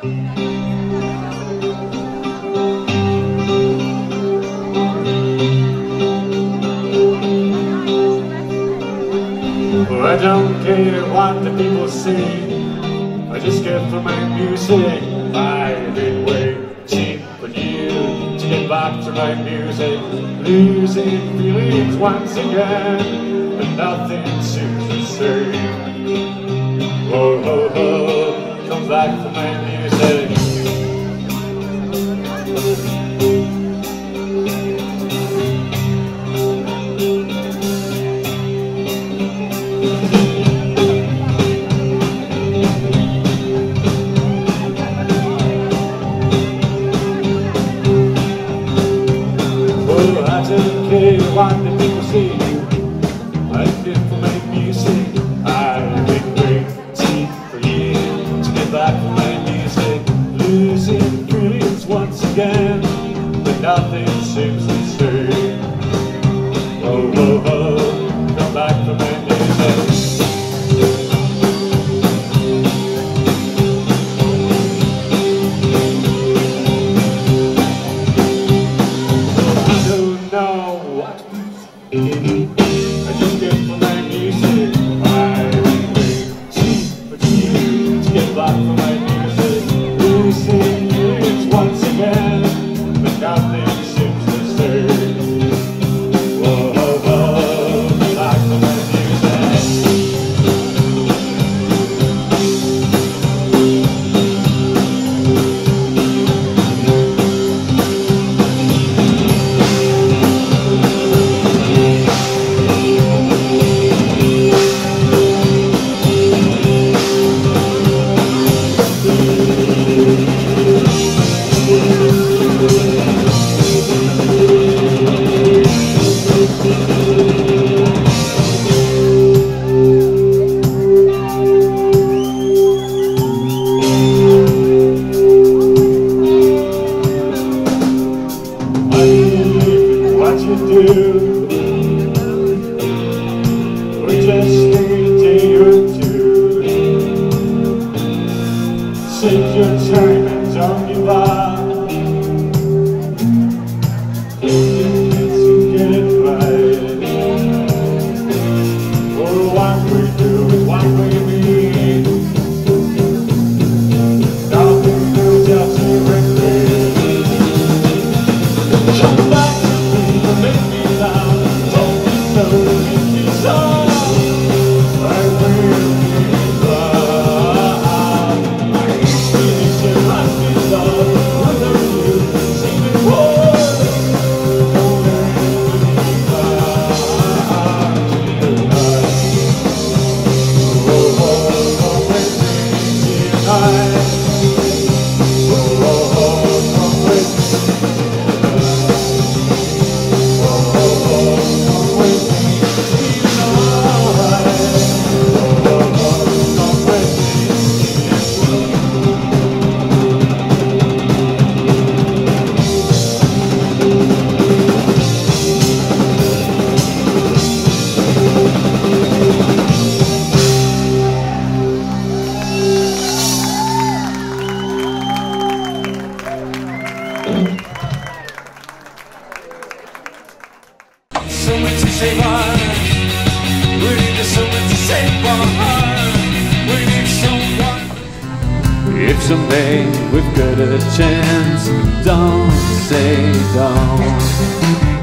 Well, I don't care what the people say. I just get for my music. By the way Cheap for you to get back to my music? Losing feelings once again But nothing seems the same. Oh, oh, oh. I don't care what the people say. I for my music. I've been waiting for years to get back my music. Losing feelings once again, but nothing seems I So much to save on. We need so much to save on. We need someone. If someday we've got a chance, don't say don't.